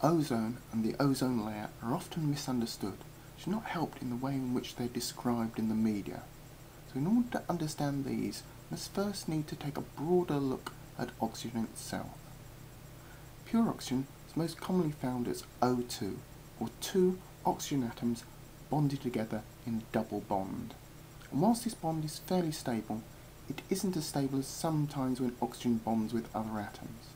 Ozone and the ozone layer are often misunderstood, which is not helped in the way in which they're described in the media. So in order to understand these, we must first need to take a broader look at oxygen itself. Pure oxygen is most commonly found as O2, or two oxygen atoms bonded together in a double bond. And whilst this bond is fairly stable, it isn't as stable as sometimes when oxygen bonds with other atoms.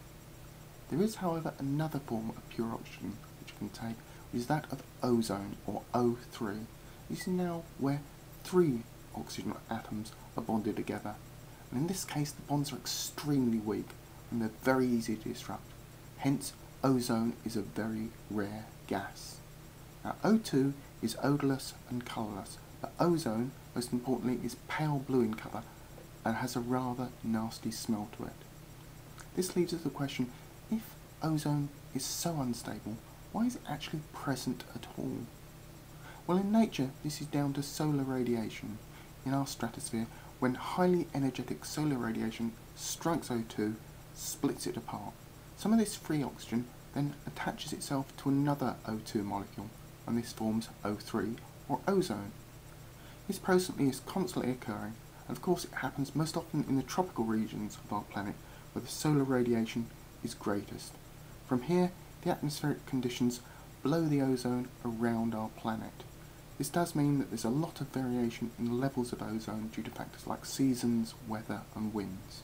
There is, however, another form of pure oxygen which you can take, which is that of ozone, or O3. This is now where three oxygen atoms are bonded together, and in this case the bonds are extremely weak and they're very easy to disrupt. Hence, ozone is a very rare gas. Now, O2 is odourless and colourless, but ozone, most importantly, is pale blue in colour and has a rather nasty smell to it. This leaves us to the question, if ozone is so unstable, why is it actually present at all? Well, in nature, this is down to solar radiation in our stratosphere when highly energetic solar radiation strikes O2, splits it apart. Some of this free oxygen then attaches itself to another O2 molecule, and this forms O3, or ozone. This process is constantly occurring, and of course it happens most often in the tropical regions of our planet, where the solar radiation is greatest. From here, the atmospheric conditions blow the ozone around our planet. This does mean that there's a lot of variation in the levels of ozone due to factors like seasons, weather and winds.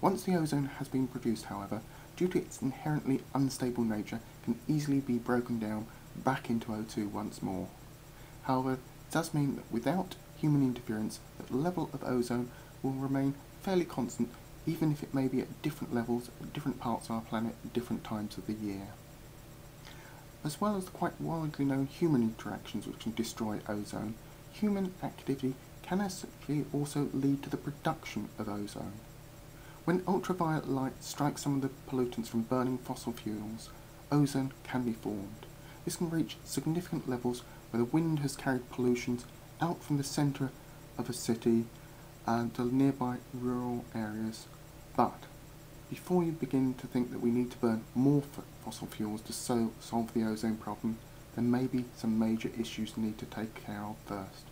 Once the ozone has been produced, however, due to its inherently unstable nature, can easily be broken down back into O2 once more. However, it does mean that without human interference, that the level of ozone will remain fairly constant even if it may be at different levels at different parts of our planet at different times of the year. As well as the quite widely known human interactions which can destroy ozone, human activity can actually also lead to the production of ozone. When ultraviolet light strikes some of the pollutants from burning fossil fuels, ozone can be formed. This can reach significant levels where the wind has carried pollutions out from the centre of a city uh, and to nearby rural areas. But before you begin to think that we need to burn more fossil fuels to so solve the ozone problem, there may be some major issues need to take care of first.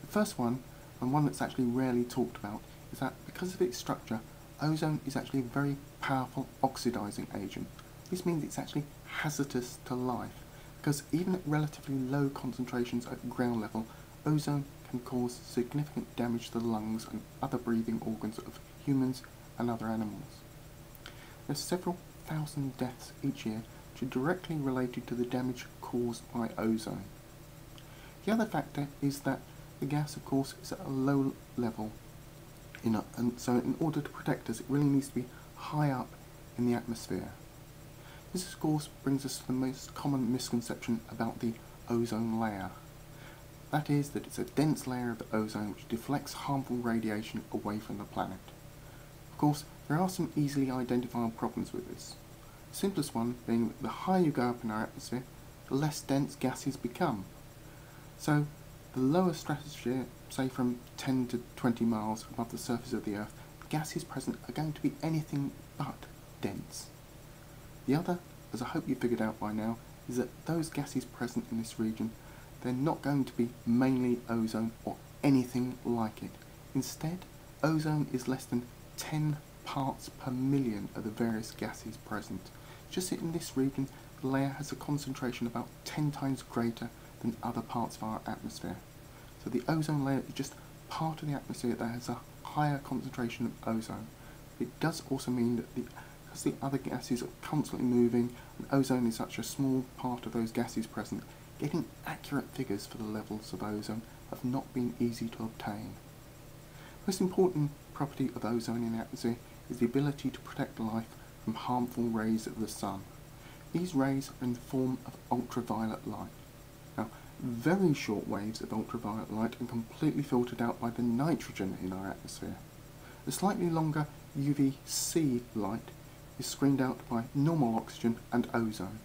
The first one, and one that's actually rarely talked about, is that because of its structure, ozone is actually a very powerful oxidizing agent. This means it's actually hazardous to life, because even at relatively low concentrations at ground level, ozone can cause significant damage to the lungs and other breathing organs of humans and other animals. There are several thousand deaths each year which are directly related to the damage caused by ozone. The other factor is that the gas, of course, is at a low level in a, and so in order to protect us it really needs to be high up in the atmosphere. This of course brings us to the most common misconception about the ozone layer. That is that it's a dense layer of ozone which deflects harmful radiation away from the planet. Of course, there are some easily identifiable problems with this. The simplest one being that the higher you go up in our atmosphere, the less dense gases become. So, the lower stratosphere say from 10 to 20 miles above the surface of the Earth, the gases present are going to be anything but dense. The other, as I hope you figured out by now, is that those gases present in this region, they're not going to be mainly ozone or anything like it. Instead, ozone is less than 10 parts per million of the various gases present. Just in this region, the layer has a concentration about 10 times greater than other parts of our atmosphere. So the ozone layer is just part of the atmosphere that has a higher concentration of ozone. It does also mean that the, because the other gases are constantly moving and ozone is such a small part of those gases present, getting accurate figures for the levels of ozone have not been easy to obtain. Most important property of ozone in the atmosphere is the ability to protect life from harmful rays of the sun. These rays are in the form of ultraviolet light. Now, very short waves of ultraviolet light are completely filtered out by the nitrogen in our atmosphere. The slightly longer UVC light is screened out by normal oxygen and ozone.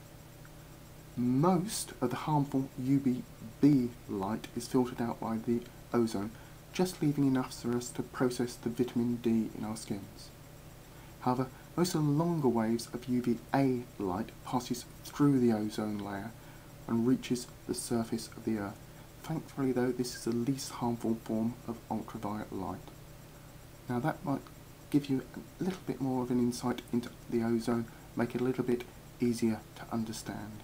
Most of the harmful UVB light is filtered out by the ozone, just leaving enough for us to process the vitamin D in our skins. However, Most of the longer waves of UVA light passes through the ozone layer and reaches the surface of the Earth. Thankfully though, this is the least harmful form of ultraviolet light. Now that might give you a little bit more of an insight into the ozone, make it a little bit easier to understand.